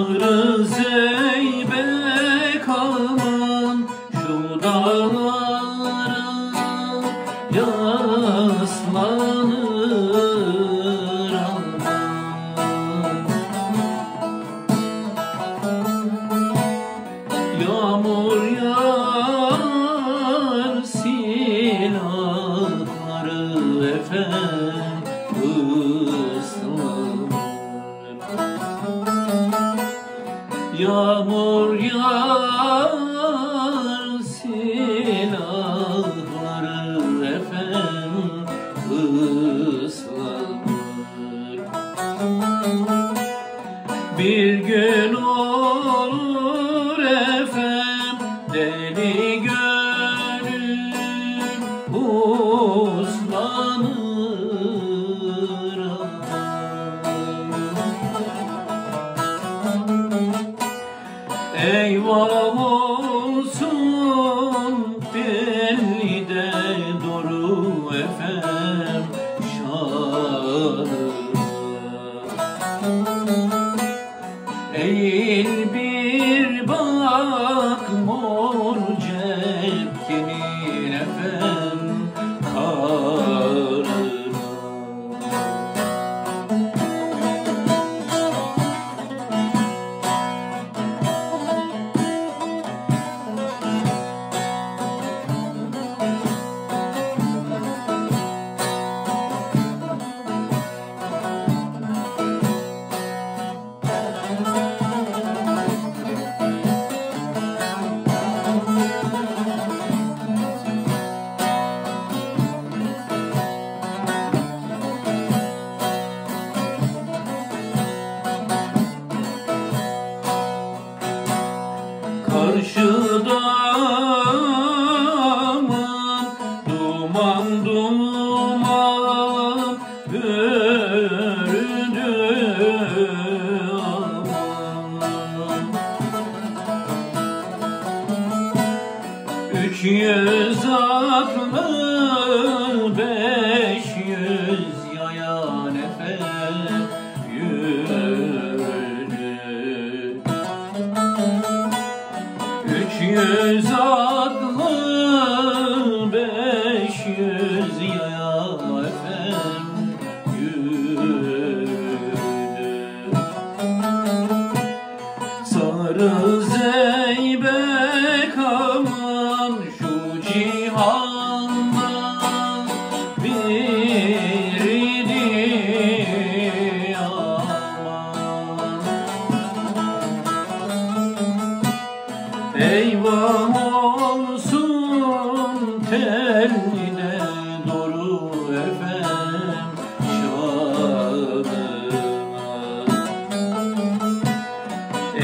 Sarı zeybek aman yağmur yağ Karşıda aman duman duman bürüdü Üç yüz atlı beş yüz yayan efendim yüz beş yüz yaya efendim yürüdü. Sarı zeybek Eyvah olsun teline doğru efem şanına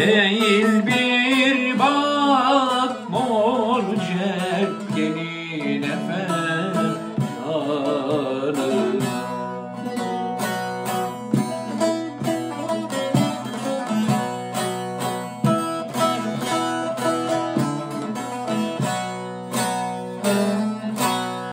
Eğil bir bak mor cepkenin efem şanına